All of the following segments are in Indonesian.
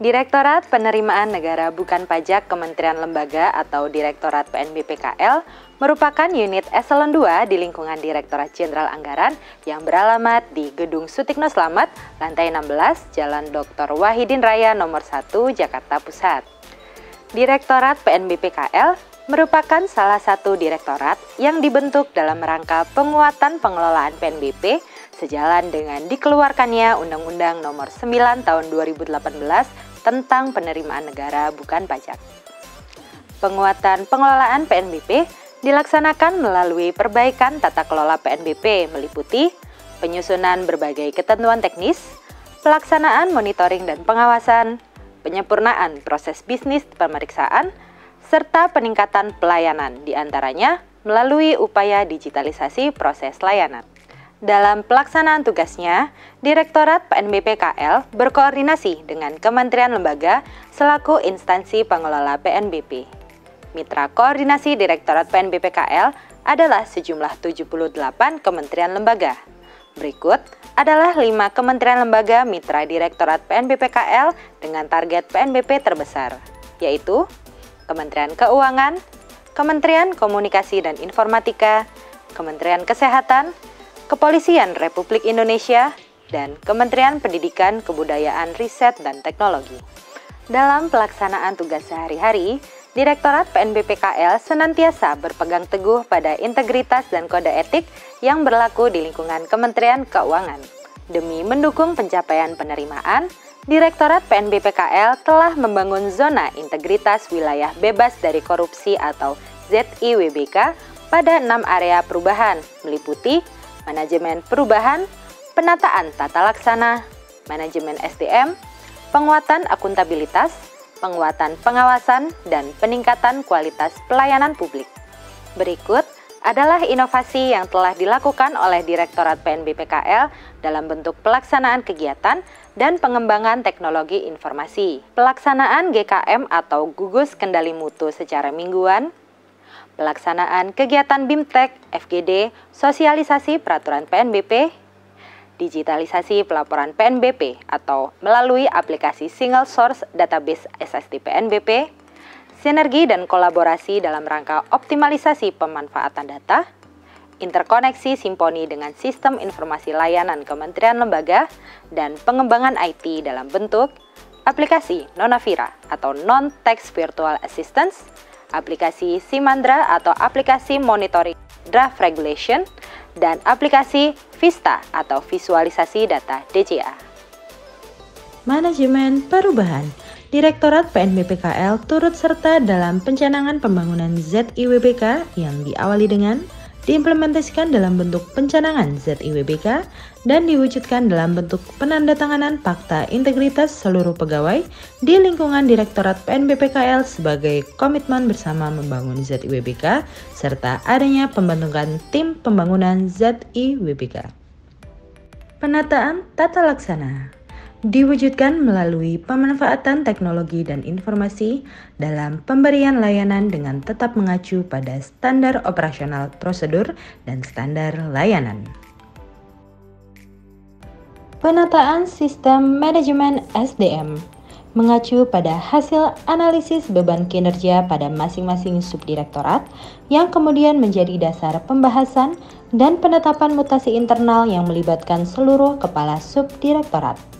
Direktorat Penerimaan Negara Bukan Pajak Kementerian Lembaga atau Direktorat PNBPKL merupakan unit eselon 2 di lingkungan Direktorat Jenderal Anggaran yang beralamat di Gedung Sutikno Slamet, lantai 16, Jalan Dr. Wahidin Raya nomor 1, Jakarta Pusat. Direktorat PNBPKL merupakan salah satu direktorat yang dibentuk dalam rangka penguatan pengelolaan PNBP sejalan dengan dikeluarkannya Undang-Undang Nomor 9 Tahun 2018 tentang penerimaan negara bukan pajak. Penguatan pengelolaan PNBP dilaksanakan melalui perbaikan tata kelola PNBP meliputi penyusunan berbagai ketentuan teknis, pelaksanaan monitoring dan pengawasan, penyempurnaan proses bisnis pemeriksaan, serta peningkatan pelayanan di antaranya melalui upaya digitalisasi proses layanan. Dalam pelaksanaan tugasnya, Direktorat PNBP-KL berkoordinasi dengan Kementerian Lembaga selaku instansi pengelola PNBP. Mitra koordinasi Direktorat PNBP-KL adalah sejumlah 78 kementerian lembaga. Berikut adalah 5 kementerian lembaga mitra Direktorat PNBP-KL dengan target PNBP terbesar, yaitu Kementerian Keuangan, Kementerian Komunikasi dan Informatika, Kementerian Kesehatan, Kepolisian Republik Indonesia, dan Kementerian Pendidikan, Kebudayaan, Riset, dan Teknologi. Dalam pelaksanaan tugas sehari-hari, Direktorat PNBPKL senantiasa berpegang teguh pada integritas dan kode etik yang berlaku di lingkungan Kementerian Keuangan. Demi mendukung pencapaian penerimaan, Direktorat PNBPKL telah membangun zona integritas wilayah bebas dari korupsi atau ZIWBK pada enam area perubahan, meliputi manajemen perubahan, penataan tata laksana, manajemen SDM, penguatan akuntabilitas, penguatan pengawasan, dan peningkatan kualitas pelayanan publik. Berikut adalah inovasi yang telah dilakukan oleh Direktorat PNBPKL dalam bentuk pelaksanaan kegiatan dan pengembangan teknologi informasi. Pelaksanaan GKM atau Gugus Kendali Mutu secara mingguan, pelaksanaan kegiatan BIMTEK, FGD, sosialisasi peraturan PNBP, digitalisasi pelaporan PNBP atau melalui aplikasi Single Source Database SSD PNBP, sinergi dan kolaborasi dalam rangka optimalisasi pemanfaatan data, interkoneksi Simponi dengan sistem informasi layanan kementerian lembaga, dan pengembangan IT dalam bentuk aplikasi Nonavira atau Non-Text Virtual Assistance, aplikasi Simandra atau aplikasi monitoring draft regulation, dan aplikasi Vista atau visualisasi data DCA. Manajemen Perubahan Direktorat PNBPKL turut serta dalam pencanangan pembangunan ZIWBK yang diawali dengan diimplementasikan dalam bentuk pencanangan ZIWBK dan diwujudkan dalam bentuk penandatanganan Fakta Integritas seluruh pegawai di lingkungan Direktorat PNBPKL sebagai komitmen bersama membangun ZIWBK serta adanya pembentukan tim pembangunan ZIWBK. Penataan tata laksana diwujudkan melalui pemanfaatan teknologi dan informasi dalam pemberian layanan dengan tetap mengacu pada standar operasional prosedur dan standar layanan. Penataan sistem manajemen SDM mengacu pada hasil analisis beban kinerja pada masing-masing subdirektorat yang kemudian menjadi dasar pembahasan dan penetapan mutasi internal yang melibatkan seluruh kepala subdirektorat.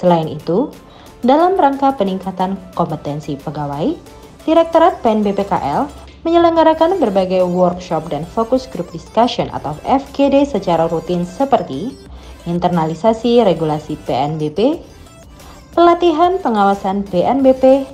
Selain itu, dalam rangka peningkatan kompetensi pegawai, Direktorat PNBPKL menyelenggarakan berbagai workshop dan focus group discussion atau FGD secara rutin seperti internalisasi regulasi PNBP, pelatihan pengawasan PNBP,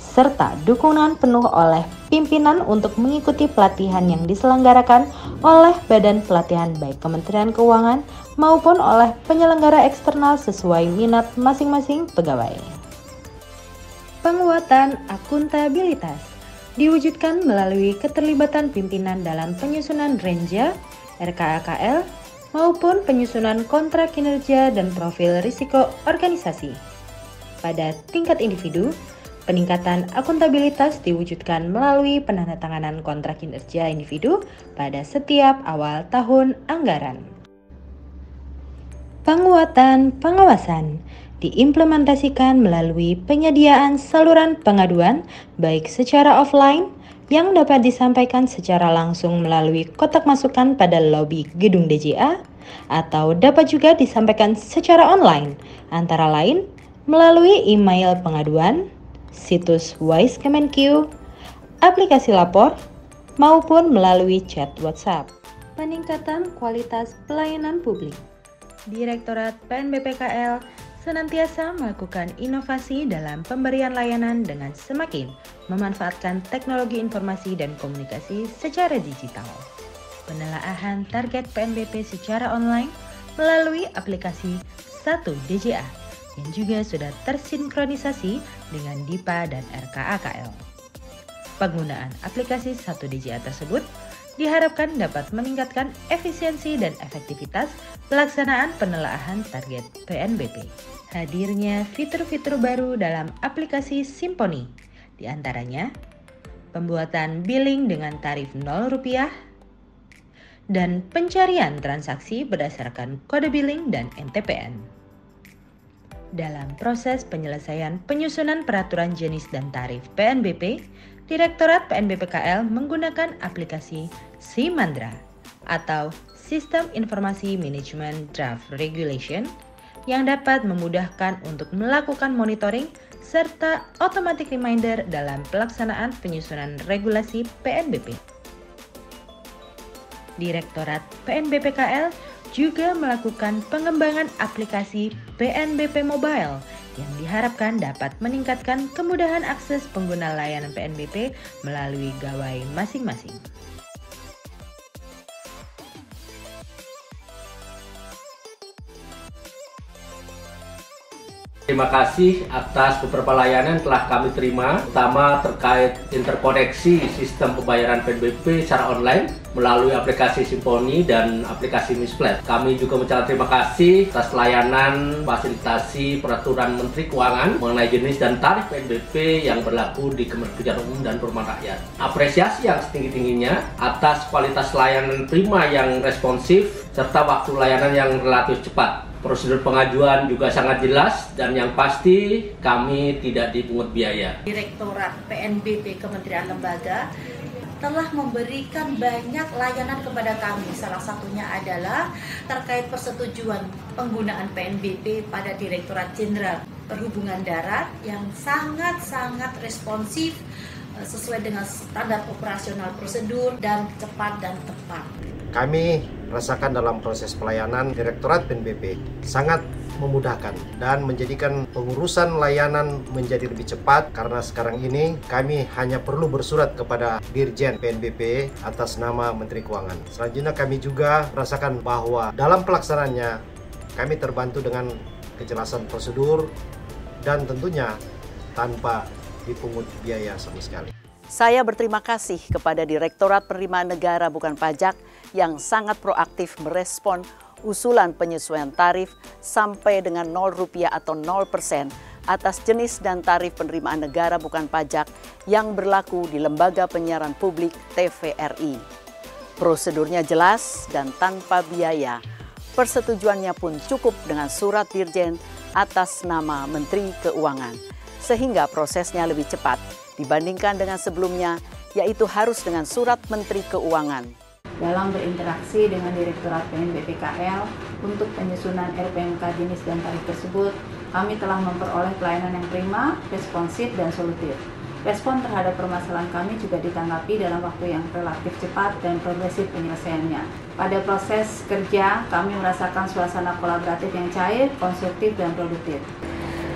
serta dukungan penuh oleh pimpinan untuk mengikuti pelatihan yang diselenggarakan oleh Badan Pelatihan baik Kementerian Keuangan maupun oleh penyelenggara eksternal sesuai minat masing-masing pegawai. Penguatan akuntabilitas diwujudkan melalui keterlibatan pimpinan dalam penyusunan renja, RKAKL, maupun penyusunan kontrak kinerja dan profil risiko organisasi. Pada tingkat individu, peningkatan akuntabilitas diwujudkan melalui penandatanganan kontrak kinerja individu pada setiap awal tahun anggaran. Penguatan pengawasan diimplementasikan melalui penyediaan saluran pengaduan baik secara offline yang dapat disampaikan secara langsung melalui kotak masukan pada lobi gedung DJA atau dapat juga disampaikan secara online antara lain melalui email pengaduan, situs Wise Kemenq, aplikasi lapor, maupun melalui chat WhatsApp. Peningkatan kualitas pelayanan publik. Direktorat PNBPKL senantiasa melakukan inovasi dalam pemberian layanan dengan semakin memanfaatkan teknologi informasi dan komunikasi secara digital. Penelaahan target PNBP secara online melalui aplikasi 1 DJA yang juga sudah tersinkronisasi dengan DIPA dan RKAKL. Penggunaan aplikasi 1 DJA tersebut diharapkan dapat meningkatkan efisiensi dan efektivitas pelaksanaan penelaahan target PNBP. Hadirnya fitur-fitur baru dalam aplikasi Simponi, di antaranya pembuatan billing dengan tarif Rp0, dan pencarian transaksi berdasarkan kode billing dan NTPN. Dalam proses penyelesaian penyusunan peraturan jenis dan tarif PNBP, Direktorat PNBPKL menggunakan aplikasi Simandra atau Sistem Informasi Management Draft Regulation yang dapat memudahkan untuk melakukan monitoring serta automatic reminder dalam pelaksanaan penyusunan regulasi PNBP. Direktorat PNBPKL juga melakukan pengembangan aplikasi PNBP Mobile yang diharapkan dapat meningkatkan kemudahan akses pengguna layanan PNBP melalui gawai masing-masing. Terima kasih atas beberapa layanan telah kami terima, terutama terkait interkoneksi sistem pembayaran PNBP secara online melalui aplikasi Simponi dan aplikasi Misplat. Kami juga mengucapkan terima kasih atas layanan fasilitasi peraturan Menteri Keuangan mengenai jenis dan tarif PNBP yang berlaku di Kementerian Umum dan Perumahan Rakyat. Apresiasi yang setinggi-tingginya atas kualitas layanan prima yang responsif serta waktu layanan yang relatif cepat. Prosedur pengajuan juga sangat jelas dan yang pasti kami tidak dipungut biaya. Direktorat PNBP Kementerian Lembaga telah memberikan banyak layanan kepada kami. Salah satunya adalah terkait persetujuan penggunaan PNBP pada Direktorat Jenderal Perhubungan Darat yang sangat-sangat responsif eh, sesuai dengan standar operasional prosedur dan cepat dan tepat. Kami rasakan dalam proses pelayanan Direktorat PNBP sangat memudahkan dan menjadikan pengurusan layanan menjadi lebih cepat karena sekarang ini kami hanya perlu bersurat kepada Dirjen PNBP atas nama Menteri Keuangan. Selanjutnya kami juga merasakan bahwa dalam pelaksanaannya kami terbantu dengan kejelasan prosedur dan tentunya tanpa dipungut biaya sama sekali. Saya berterima kasih kepada Direktorat Penerimaan Negara Bukan Pajak yang sangat proaktif merespon usulan penyesuaian tarif sampai dengan 0 rupiah atau 0 persen atas jenis dan tarif penerimaan negara bukan pajak yang berlaku di Lembaga Penyiaran Publik TVRI. Prosedurnya jelas dan tanpa biaya. Persetujuannya pun cukup dengan surat dirjen atas nama Menteri Keuangan, sehingga prosesnya lebih cepat dibandingkan dengan sebelumnya, yaitu harus dengan surat Menteri Keuangan. Dalam berinteraksi dengan Direktorat PNBPKL untuk penyusunan RPMK jenis dan tarif tersebut, kami telah memperoleh pelayanan yang prima, responsif, dan solutif. Respon terhadap permasalahan kami juga ditanggapi dalam waktu yang relatif cepat dan progresif penyelesaiannya. Pada proses kerja, kami merasakan suasana kolaboratif yang cair, konstruktif, dan produktif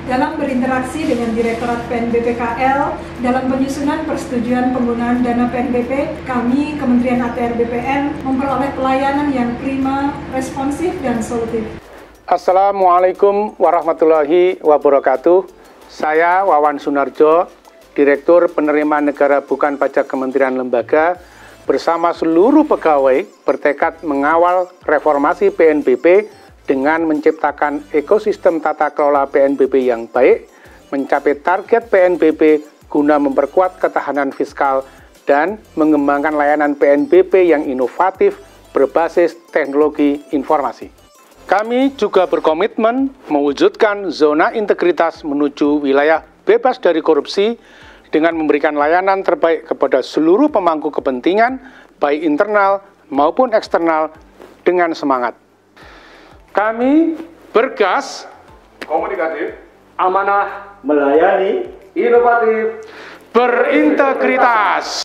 dalam berinteraksi dengan Direktorat PNBPKL dalam penyusunan persetujuan penggunaan dana PNBP, kami Kementerian ATR BPN memperoleh pelayanan yang prima, responsif, dan solutif. Assalamualaikum warahmatullahi wabarakatuh. Saya Wawan Sunarjo, Direktur Penerimaan Negara Bukan Pajak Kementerian Lembaga, bersama seluruh pegawai bertekad mengawal reformasi PNBP dengan menciptakan ekosistem tata kelola PNBP yang baik, mencapai target PNBP guna memperkuat ketahanan fiskal dan mengembangkan layanan PNBP yang inovatif berbasis teknologi informasi. Kami juga berkomitmen mewujudkan zona integritas menuju wilayah bebas dari korupsi dengan memberikan layanan terbaik kepada seluruh pemangku kepentingan, baik internal maupun eksternal, dengan semangat. Kami bergas, komunikatif, amanah, melayani, inovatif, berintegritas.